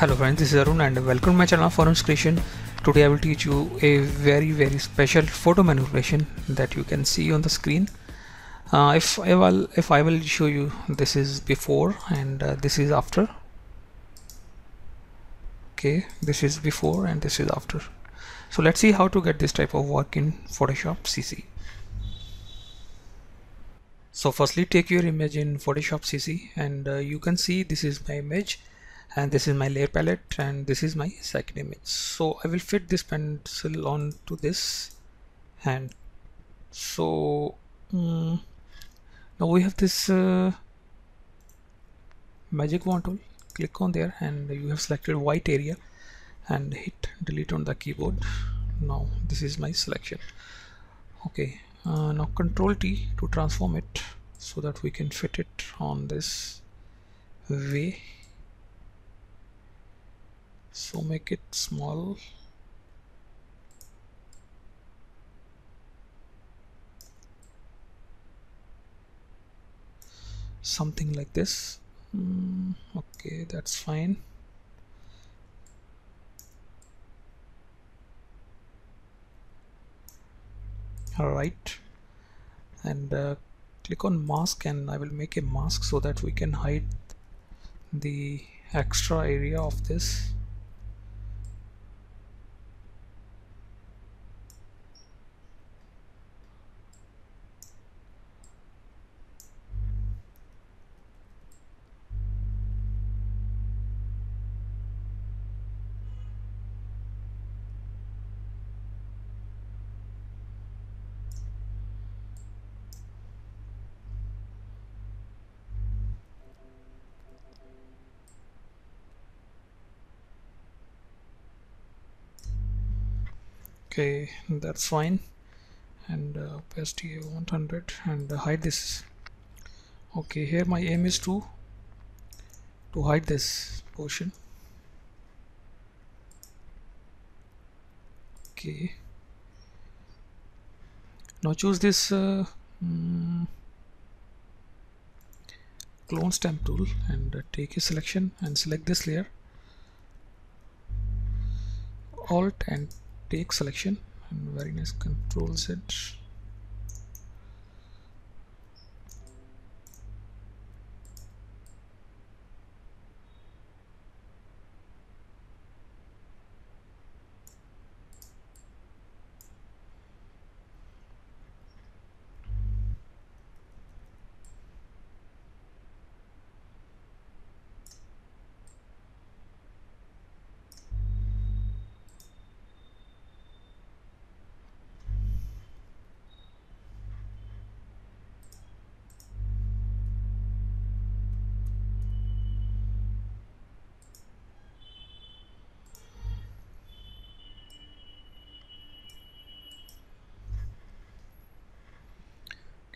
Hello friends, this is Arun and welcome to my channel Arunz Creation. Today I will teach you a very very special photo manipulation that you can see on the screen. Uh, if I will if I will show you this is before and uh, this is after. Okay, this is before and this is after. So let's see how to get this type of work in Photoshop CC. So firstly take your image in Photoshop CC and uh, you can see this is my image and this is my layer palette and this is my second image so I will fit this pencil on to this. And so um, now we have this uh, magic wand tool. Click on there and you have selected white area and hit delete on the keyboard. Now this is my selection. Okay uh, now control T to transform it so that we can fit it on this way so make it small. Something like this. Mm, okay that's fine. All right and uh, click on mask and I will make a mask so that we can hide the extra area of this okay that's fine. And uh, opacity 100 and uh, hide this okay here my aim is to to hide this portion. Okay. Now choose this uh, mm, clone stamp tool and uh, take a selection and select this layer. Alt and take selection. And very nice control Z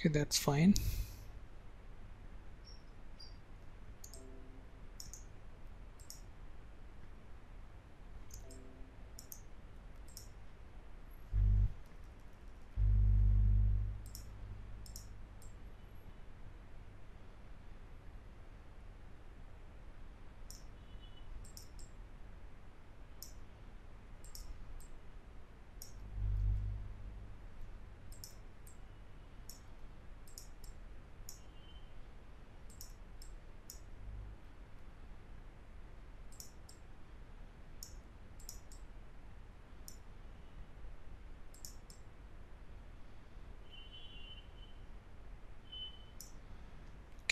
okay that's fine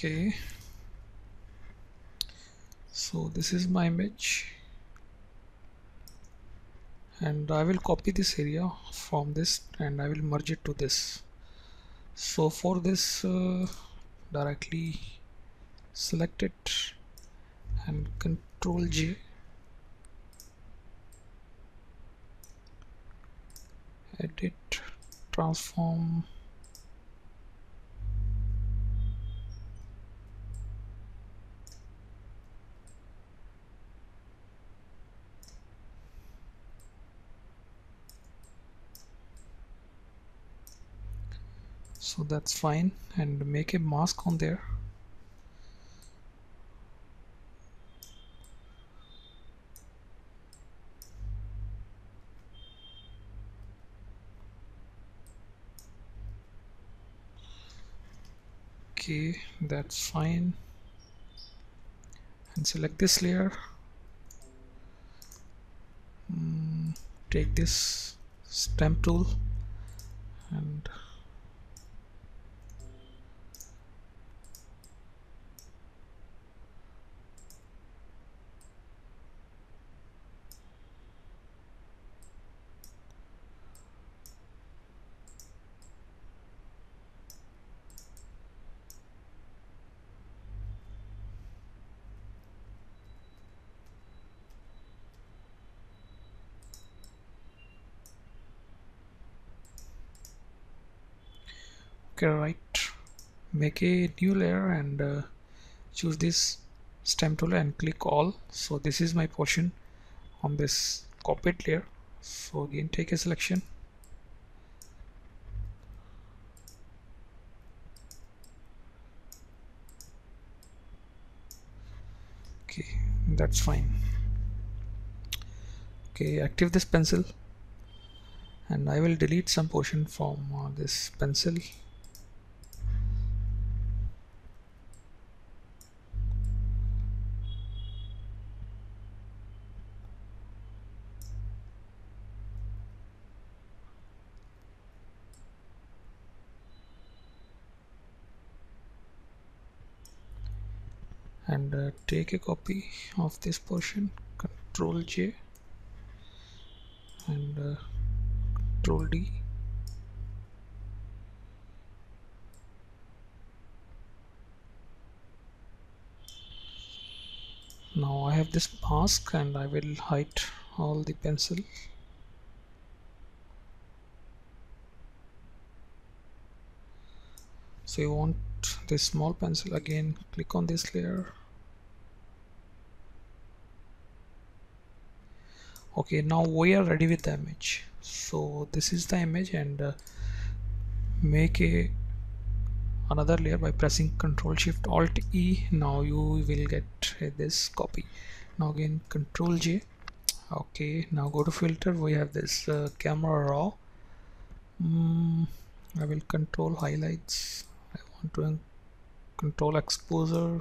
okay. So this is my image. And I will copy this area from this and I will merge it to this. So for this uh, directly select it and control J. Edit transform that's fine. And make a mask on there. Okay that's fine. And select this layer. Mm, take this stamp tool and okay right make a new layer and uh, choose this stamp tool and click all. So this is my portion on this copied layer. So again take a selection. Okay that's fine. Okay active this pencil. And I will delete some portion from uh, this pencil and uh, take a copy of this portion. Control J. And uh, control D. Now I have this mask and I will hide all the pencil. So you want this small pencil again click on this layer okay now we are ready with the image. So this is the image and uh, make a another layer by pressing ctrl shift alt e. Now you will get uh, this copy. Now again control j. Okay now go to filter. We have this uh, camera raw. Mm, I will control highlights. I want to control exposure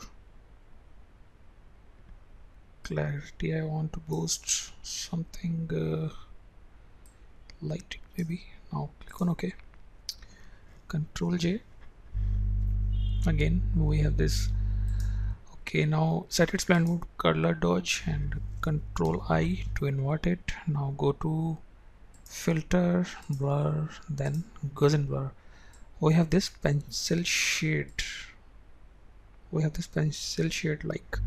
clarity I want to boost something uh, light maybe. Now click on OK control J. Again we have this. Okay now set its blend mode color dodge and control I to invert it. Now go to filter blur then Gaussian blur. We have this pencil shade we have this pencil shade like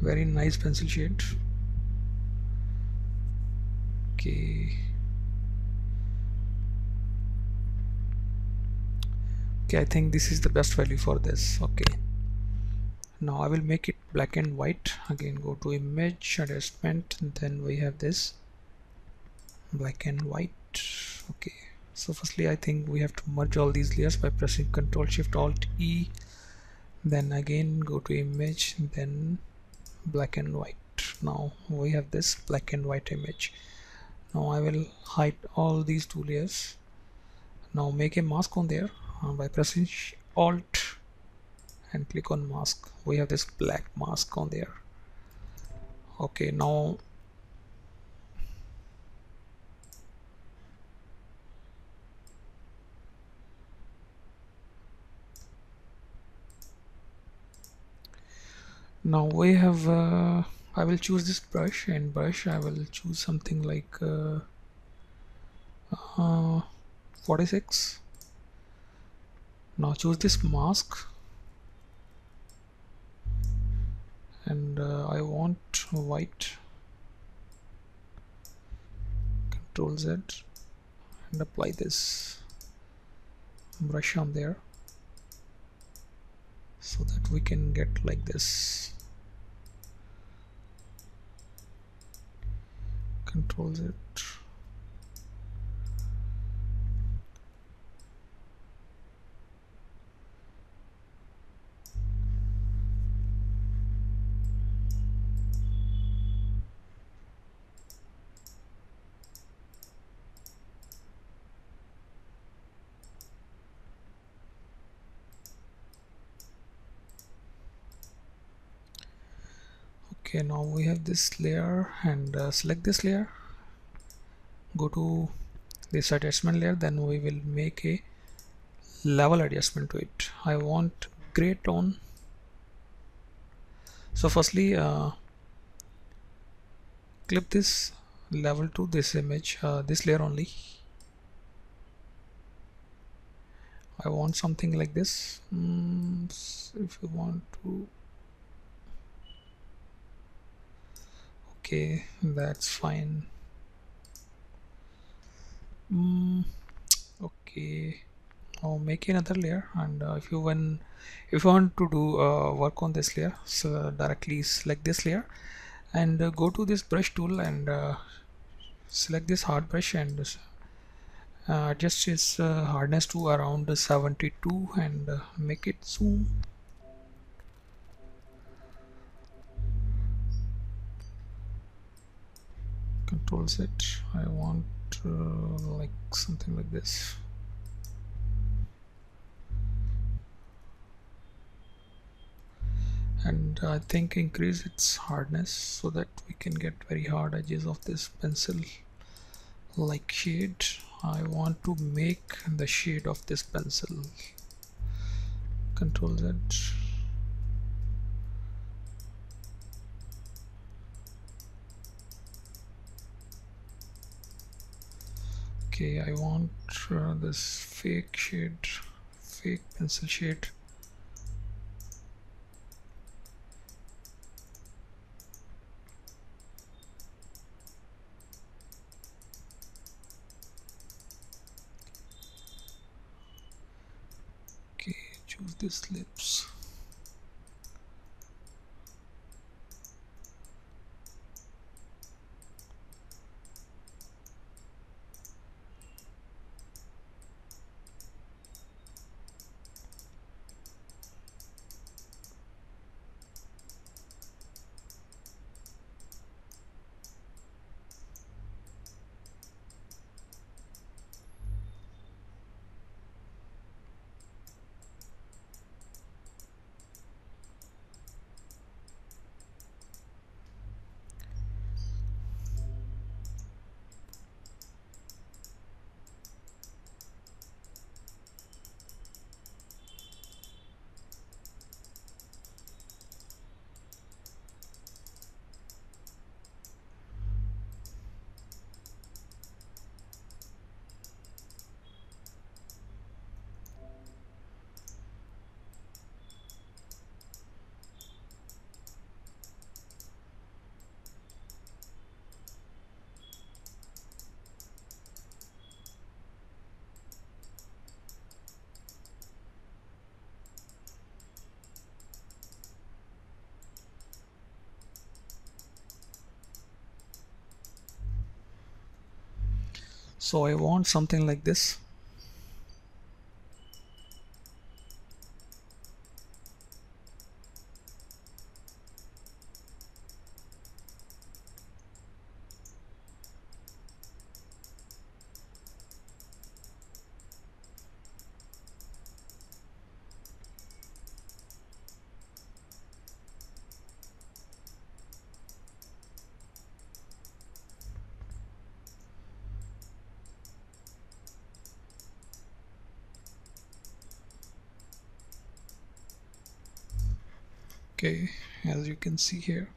very nice pencil shade. Okay. Okay I think this is the best value for this. Okay. Now I will make it black and white. Again go to image adjustment then we have this black and white. Okay. So firstly I think we have to merge all these layers by pressing ctrl shift alt E. Then again go to image then black and white. Now we have this black and white image. Now I will hide all these two layers. Now make a mask on there uh, by pressing alt and click on mask. We have this black mask on there. Okay now now we have uh, I will choose this brush and brush I will choose something like uh, uh, 46 now choose this mask. And uh, I want white. Control Z. And apply this brush on there. So that we can get like this controls it okay now we have this layer and uh, select this layer. Go to this adjustment layer then we will make a level adjustment to it. I want gray tone. So firstly uh, clip this level to this image uh, this layer only. I want something like this. Mm, if you want to okay that's fine. Mm, okay. I'll make another layer and uh, if you want if you want to do uh, work on this layer so directly select this layer and uh, go to this brush tool and uh, select this hard brush and uh, adjust its uh, hardness to around 72 and make it zoom control I want uh, like something like this. And I think increase its hardness so that we can get very hard edges of this pencil like shade. I want to make the shade of this pencil. Control Z okay I want uh, this fake shade fake pencil shade okay choose these lips so I want something like this okay as you can see here.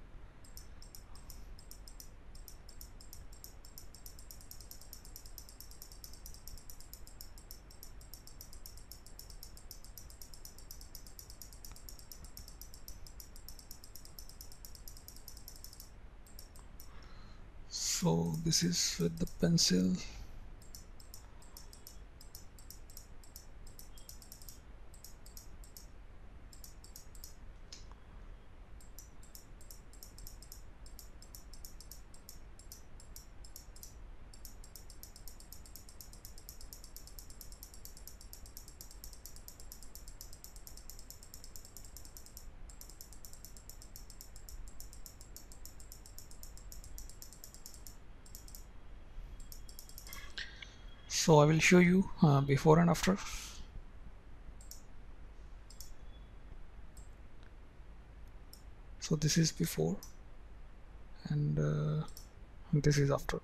So this is with the pencil so I will show you uh, before and after. So this is before and uh, this is after.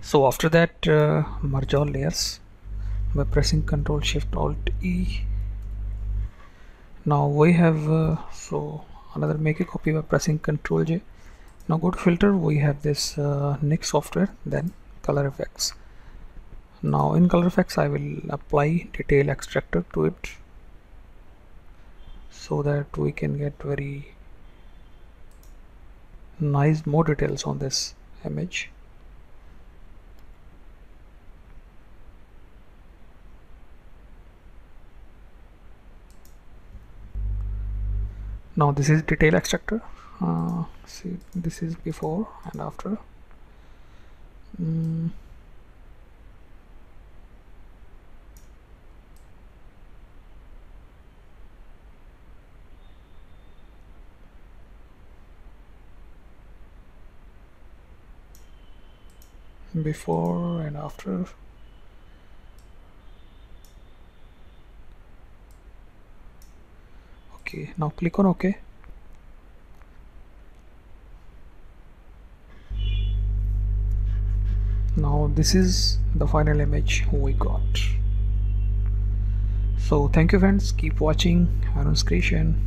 So after that uh, merge all layers by pressing ctrl shift alt e. Now we have uh, so another make a copy by pressing ctrl j. Now go to filter. We have this uh, Nik software then color effects now in color effects I will apply detail extractor to it so that we can get very nice more details on this image. Now this is detail extractor. Uh, see this is before and after. Mm. Before and after. Okay now click on ok now this is the final image we got. So thank you friends. Keep watching Arun's creation